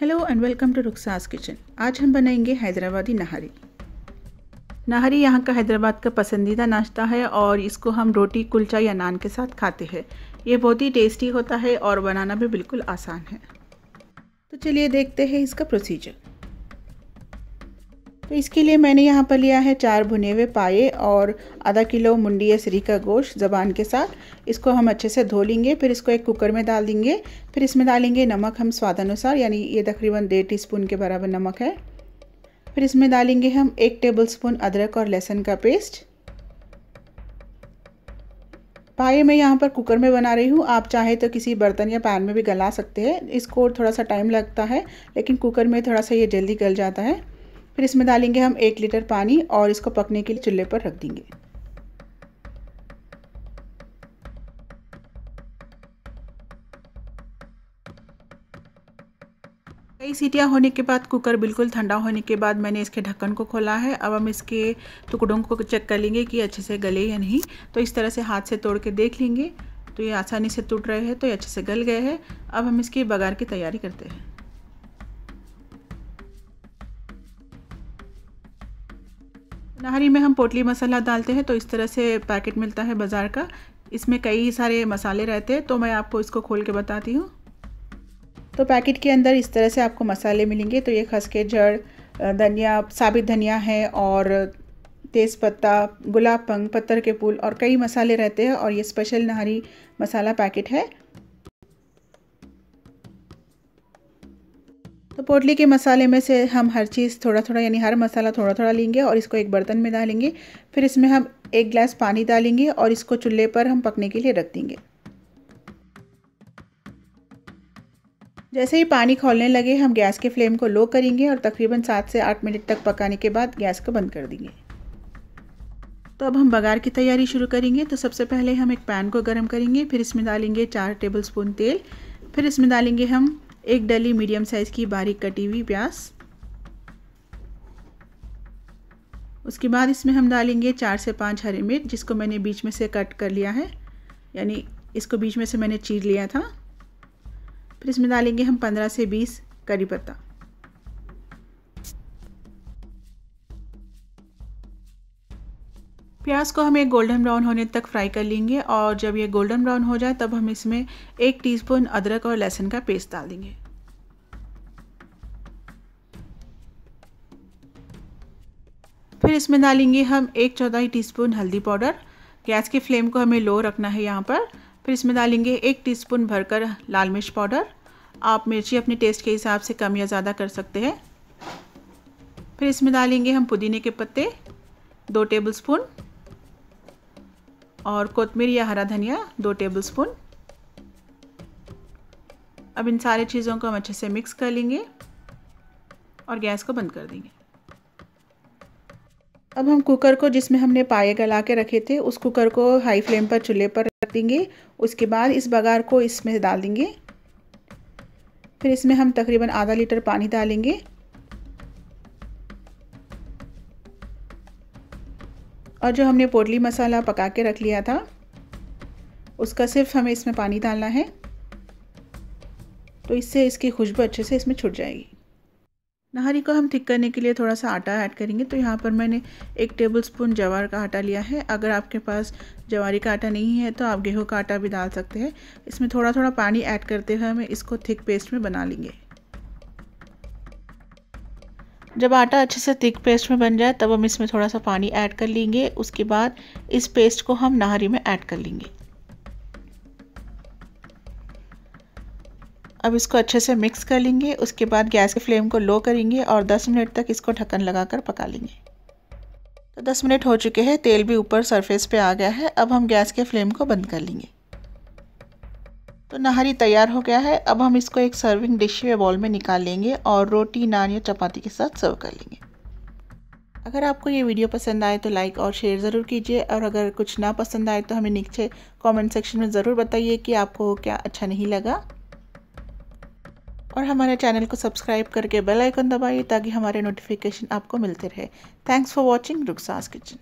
Hello and welcome to Rukhsas kitchen आज हम बनाएँगे हैदराबादी नहारी। नहारी यहाँ का हैदराबाद का पसंदीदा नाश्ता है और इसको हम रोटी, कुलचा या नान के साथ खाते हैं। ये बहुत ही टेस्टी होता है और बनाना भी बिल्कुल आसान है। तो चलिए देखते हैं इसका प्रोसीजर तो इसके लिए मैंने यहाँ पर लिया है चार भुने हुए पाए और आधा किलो मुंडी या सरी का गोश्त ज़बान के साथ। इसको हम अच्छे से धो लेंगे, फिर इसको एक कुकर में डाल देंगे। फिर इसमें डालेंगे नमक हम स्वाद अनुसार यानी ये तकरीबन डेढ़ टी स्पून के बराबर नमक है। फिर इसमें डालेंगे हम एक टेबल स्पून अदरक और लहसुन का पेस्ट। पाए मैं यहाँ पर कुकर में बना रही हूँ। आप चाहे तो किसी बर्तन या पैन में भी गला सकते हैं। इसको थोड़ा सा टाइम लगता है, लेकिन कुकर में थोड़ा सा ये जल्दी गल जाता है। फिर इसमें डालेंगे हम एक लीटर पानी और इसको पकने के लिए चूल्हे पर रख देंगे। कई सीटियाँ होने के बाद कुकर बिल्कुल ठंडा होने के बाद मैंने इसके ढक्कन को खोला है। अब हम इसके टुकड़ों को चेक कर लेंगे कि अच्छे से गले या नहीं। तो इस तरह से हाथ से तोड़ के देख लेंगे। तो ये आसानी से टूट रहे हैं तो ये अच्छे से गल गए हैं। अब हम इसकी बघार की तैयारी करते हैं। नहरी में हम पोटली मसाला डालते हैं तो इस तरह से पैकेट मिलता है बाज़ार का। इसमें कई सारे मसाले रहते हैं तो मैं आपको इसको खोल के बताती हूँ। तो पैकेट के अंदर इस तरह से आपको मसाले मिलेंगे। तो ये खसके जड़ धनिया, साबित धनिया है और तेज़पत्ता, गुलाब पंग पत्थर के फूल और कई मसाले रहते हैं और ये स्पेशल नहरी मसाला पैकेट है। तो पोटली के मसाले में से हम हर चीज़ थोड़ा थोड़ा यानी हर मसाला थोड़ा थोड़ा लेंगे और इसको एक बर्तन में डालेंगे। फिर इसमें हम एक गिलास पानी डालेंगे और इसको चूल्हे पर हम पकने के लिए रख देंगे। जैसे ही पानी खोलने लगे, हम गैस के फ्लेम को लो करेंगे और तकरीबन सात से आठ मिनट तक पकाने के बाद गैस को बंद कर देंगे। तो अब हम बघार की तैयारी शुरू करेंगे। तो सबसे पहले हम एक पैन को गर्म करेंगे, फिर इसमें डालेंगे चार टेबल स्पून तेल, फिर इसमें डालेंगे हम एक डली मीडियम साइज़ की बारीक कटी हुई प्याज। उसके बाद इसमें हम डालेंगे चार से पाँच हरी मिर्च, जिसको मैंने बीच में से कट कर लिया है। यानी इसको बीच में से मैंने चीर लिया था। फिर इसमें डालेंगे हम पंद्रह से बीस करी पत्ता। प्याज को हमें गोल्डन ब्राउन होने तक फ्राई कर लेंगे और जब ये गोल्डन ब्राउन हो जाए तब हम इसमें एक टीस्पून अदरक और लहसुन का पेस्ट डाल देंगे। फिर इसमें डालेंगे हम एक चौथाई टीस्पून हल्दी पाउडर। गैस की फ्लेम को हमें लो रखना है यहाँ पर। फिर इसमें डालेंगे एक टीस्पून भरकर लाल मिर्च पाउडर। आप मिर्ची अपने टेस्ट के हिसाब से कम या ज़्यादा कर सकते हैं। फिर इसमें डालेंगे हम पुदीने के पत्ते, दो टेबल स्पून। और कोतमीर या हरा धनिया, दो टेबल स्पून अब इन सारी चीज़ों को हम अच्छे से मिक्स कर लेंगे और गैस को बंद कर देंगे। अब हम कुकर को जिसमें हमने पाए गला के रखे थे, उस कुकर को हाई फ्लेम पर चूल्हे पर रख देंगे। उसके बाद इस बघार को इसमें डाल देंगे। फिर इसमें हम तकरीबन आधा लीटर पानी डालेंगे। और जो हमने पोटली मसाला पका के रख लिया था, उसका सिर्फ़ हमें इसमें पानी डालना है। तो इससे इसकी खुशबू अच्छे से इसमें छुट जाएगी। नहारी को हम थिक करने के लिए थोड़ा सा आटा ऐड करेंगे। तो यहाँ पर मैंने एक टेबल स्पून जवार का आटा लिया है। अगर आपके पास जवारी का आटा नहीं है तो आप गेहूँ का आटा भी डाल सकते हैं। इसमें थोड़ा थोड़ा पानी ऐड करते हुए हमें इसको थिक पेस्ट में बना लेंगे। जब आटा अच्छे से थिक पेस्ट में बन जाए, तब हम इसमें थोड़ा सा पानी ऐड कर लेंगे। उसके बाद इस पेस्ट को हम नहरी में ऐड कर लेंगे। अब इसको अच्छे से मिक्स कर लेंगे। उसके बाद गैस के फ्लेम को लो करेंगे और 10 मिनट तक इसको ढक्कन लगाकर पका लेंगे। तो 10 मिनट हो चुके हैं, तेल भी ऊपर सरफेस पे आ गया है। अब हम गैस के फ्लेम को बंद कर लेंगे। तो नहारी तैयार हो गया है। अब हम इसको एक सर्विंग डिश या बॉल में निकाल लेंगे और रोटी, नान या चपाती के साथ सर्व कर लेंगे। अगर आपको ये वीडियो पसंद आए तो लाइक और शेयर ज़रूर कीजिए और अगर कुछ ना पसंद आए तो हमें नीचे कमेंट सेक्शन में ज़रूर बताइए कि आपको क्या अच्छा नहीं लगा। और हमारे चैनल को सब्सक्राइब करके बेल आइकन दबाइए ताकि हमारे नोटिफिकेशन आपको मिलते रहे। Thanks for watching Rukhsas kitchen